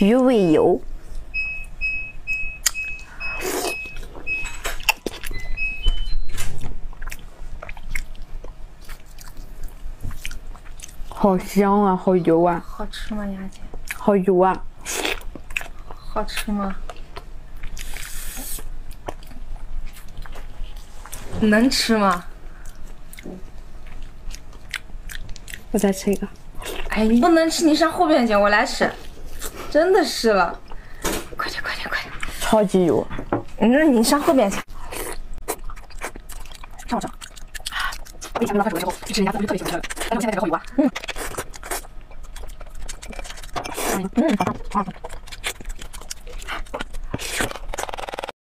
鱼尾油。好香啊，好油啊，好吃吗，雅姐？好油啊！好吃吗？能吃吗？我再吃一个。哎，你不能吃，你上后边去，我来吃。真的是了，快点快点快点！超级油。那你上后面去。看我这，我以前没有发手的时候，去吃人家自助特别喜欢吃，但是我现在这个好油啊。嗯，嗯，好烫，好烫。